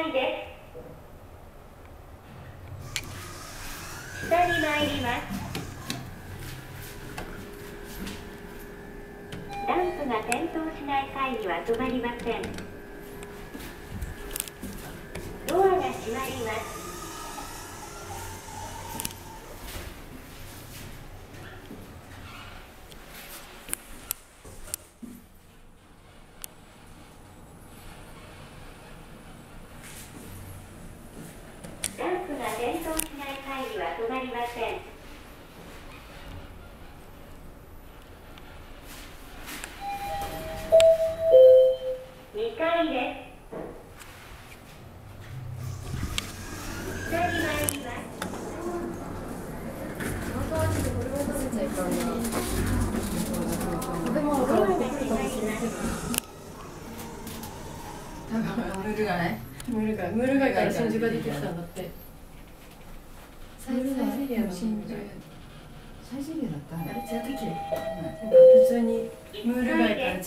いです。下に参ります。ランプが点灯しない階には止まりません。ドアが閉まります。ンプが点灯しない会議は止まりません。2階で。すムールがね。ムから。真珠が出てきたんだってサイゼリアの真珠サイゼリアだったあれ違ったっけなんか普通にムール貝